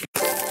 you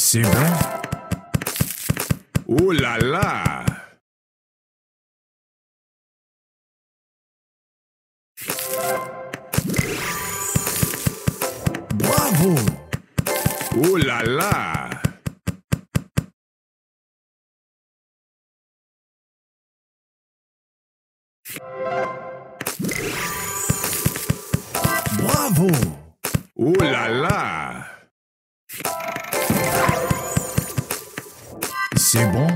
C'est bon? Oh là là! Bravo! Oh là là! Bravo! Oh là là C'est bon.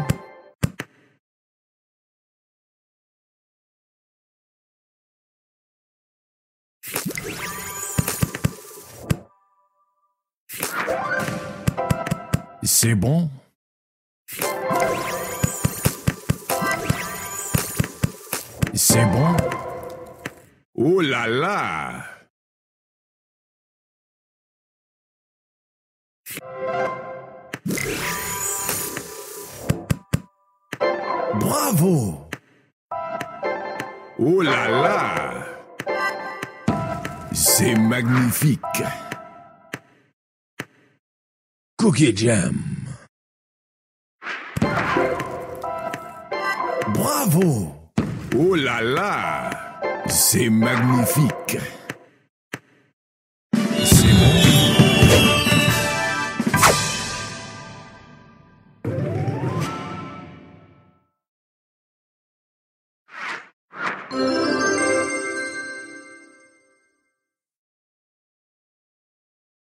C'est bon. C'est bon. Oh là là Bravo. Oh là là. C'est magnifique. Cookie Jam. Bravo. Oh là là. C'est magnifique